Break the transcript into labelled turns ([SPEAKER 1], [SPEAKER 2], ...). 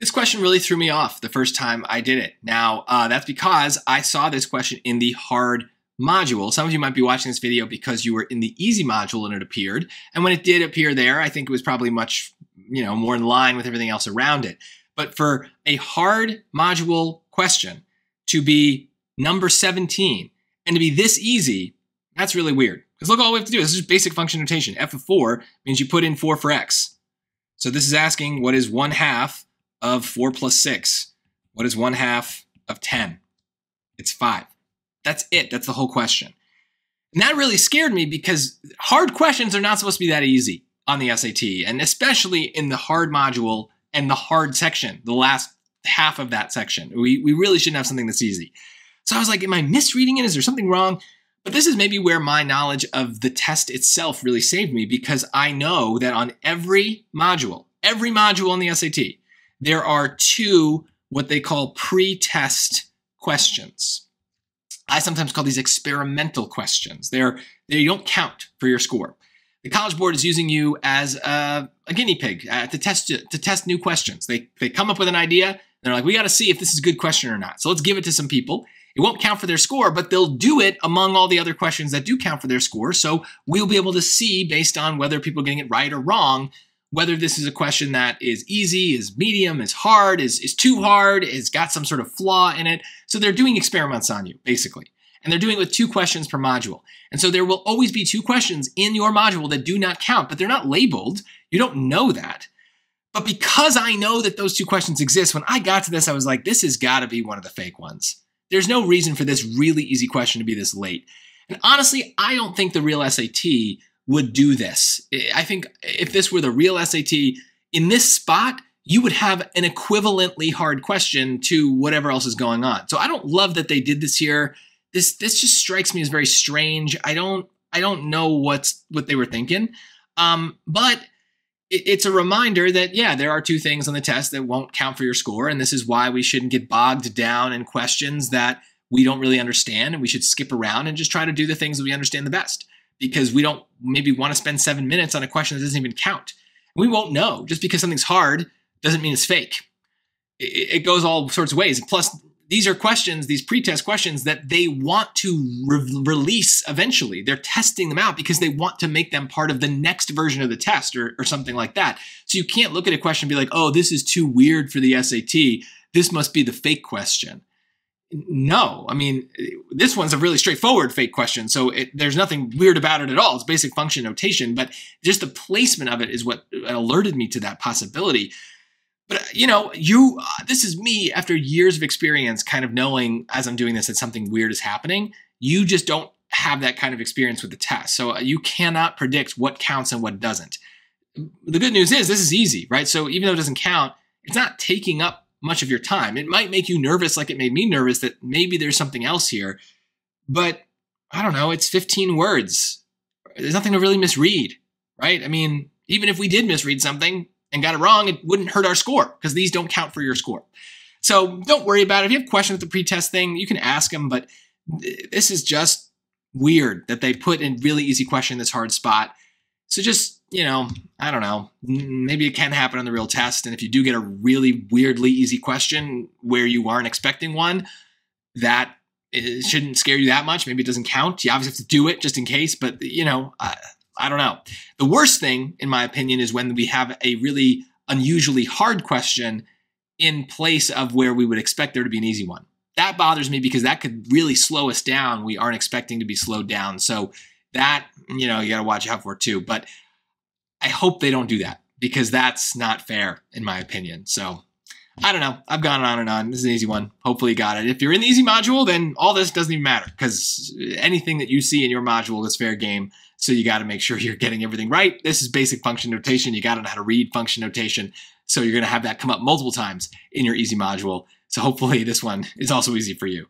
[SPEAKER 1] This question really threw me off the first time I did it. Now, uh, that's because I saw this question in the hard module. Some of you might be watching this video because you were in the easy module and it appeared. And when it did appear there, I think it was probably much, you know, more in line with everything else around it. But for a hard module question to be number 17 and to be this easy, that's really weird. Because look, all we have to do is just basic function notation. f of 4 means you put in 4 for x. So this is asking what is 1 half of 4 plus 6? What is 1 half of 10? It's 5. That's it. That's the whole question. And that really scared me because hard questions are not supposed to be that easy on the SAT, and especially in the hard module and the hard section, the last half of that section. We, we really shouldn't have something that's easy. So I was like, am I misreading it? Is there something wrong? But this is maybe where my knowledge of the test itself really saved me because I know that on every module, every module on the SAT, there are two what they call pre-test questions. I sometimes call these experimental questions. They're they don't count for your score. The College Board is using you as a, a guinea pig uh, to test to test new questions. They they come up with an idea. They're like, we got to see if this is a good question or not. So let's give it to some people. It won't count for their score, but they'll do it among all the other questions that do count for their score. So we'll be able to see based on whether people are getting it right or wrong whether this is a question that is easy, is medium, is hard, is, is too hard, is got some sort of flaw in it. So they're doing experiments on you, basically. And they're doing it with two questions per module. And so there will always be two questions in your module that do not count, but they're not labeled. You don't know that. But because I know that those two questions exist, when I got to this, I was like, this has got to be one of the fake ones. There's no reason for this really easy question to be this late. And honestly, I don't think the real SAT would do this. I think if this were the real SAT, in this spot, you would have an equivalently hard question to whatever else is going on. So I don't love that they did this here. This this just strikes me as very strange. I don't I don't know what's what they were thinking. Um, but it, it's a reminder that yeah, there are two things on the test that won't count for your score, and this is why we shouldn't get bogged down in questions that we don't really understand, and we should skip around and just try to do the things that we understand the best because we don't maybe want to spend seven minutes on a question that doesn't even count. We won't know. Just because something's hard doesn't mean it's fake. It, goes all sorts of ways. Plus, these are questions, these pretest questions that they want to re- release eventually. They're testing them out because they want to make them part of the next version of the test or, or something like that. So you can't look at a question and be like, oh, this is too weird for the SAT. This must be the fake question. No, I mean, this one's a really straightforward fake question, so it, there's nothing weird about it at all. It's basic function notation, but just the placement of it is what alerted me to that possibility. But you know, you uh, this is me after years of experience, kind of knowing as I'm doing this that something weird is happening. You just don't have that kind of experience with the test, so uh, you cannot predict what counts and what doesn't. The good news is this is easy, right? So even though it doesn't count, it's not taking up much of your time. It might make you nervous, like it made me nervous, that maybe there's something else here. But I don't know, it's 15 words. There's nothing to really misread, right? I mean, even if we did misread something and got it wrong, it wouldn't hurt our score because these don't count for your score. So don't worry about it. If you have questions with the pretest thing, you can ask them, but this is just weird that they put a really easy question in this hard spot. So just you know, I don't know. Maybe it can happen on the real test. And if you do get a really weirdly easy question where you aren't expecting one, that it shouldn't scare you that much. Maybe it doesn't count. You obviously have to do it just in case. But, you know, I, I don't know. The worst thing, in my opinion, is when we have a really unusually hard question in place of where we would expect there to be an easy one. That bothers me because that could really slow us down. We aren't expecting to be slowed down. So that, you know, you got to watch out for too. But I hope they don't do that because that's not fair, in my opinion. So I don't know. I've gone on and on. This is an easy one. Hopefully, you got it. If you're in the easy module, then all this doesn't even matter because anything that you see in your module is fair game. So you got to make sure you're getting everything right. This is basic function notation. You got to know how to read function notation. So you're going to have that come up multiple times in your easy module. So hopefully, this one is also easy for you.